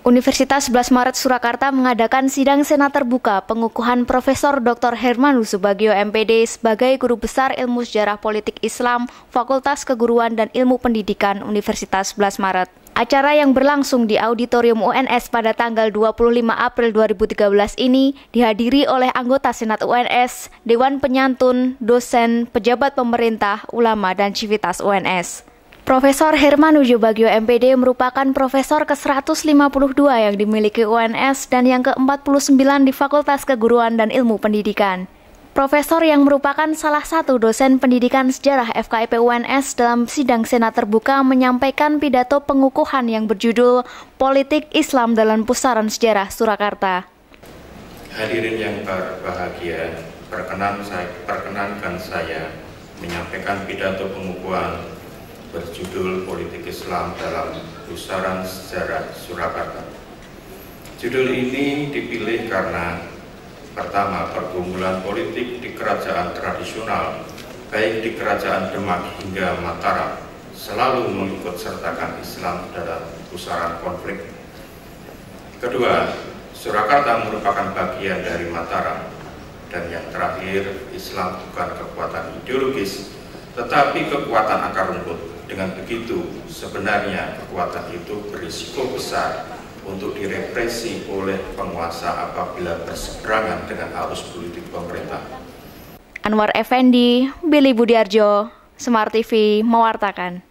Universitas 11 Maret Surakarta mengadakan sidang senat terbuka pengukuhan Profesor Dr. Hermanu Subagio MPD sebagai Guru Besar Ilmu Sejarah Politik Islam Fakultas Keguruan dan Ilmu Pendidikan Universitas 11 Maret. Acara yang berlangsung di Auditorium UNS pada tanggal 25 April 2013 ini dihadiri oleh anggota Senat UNS, Dewan Penyantun, dosen, pejabat pemerintah, ulama, dan civitas UNS. Profesor Herman Ujubagio MPD merupakan profesor ke-152 yang dimiliki UNS dan yang ke-49 di Fakultas Keguruan dan Ilmu Pendidikan. Profesor yang merupakan salah satu dosen pendidikan sejarah FKIP UNS dalam sidang senat terbuka menyampaikan pidato pengukuhan yang berjudul Politik Islam dalam Pusaran Sejarah Surakarta. Hadirin yang berbahagia, perkenan saya, perkenankan saya menyampaikan pidato pengukuhan berjudul Politik Islam dalam Pusaran Sejarah Surakarta. Judul ini dipilih karena pertama pergumulan politik di kerajaan tradisional, baik di kerajaan Demak hingga Mataram, selalu mengikut sertakan Islam dalam pusaran konflik. Kedua, Surakarta merupakan bagian dari Mataram, dan yang terakhir, Islam bukan kekuatan ideologis, tetapi kekuatan akar rumput dengan begitu, sebenarnya kekuatan itu berisiko besar untuk direpresi oleh penguasa apabila berseberangan dengan arus politik pemerintah. Anwar Effendi, Billy Budiarjo, Smart TV mewartakan.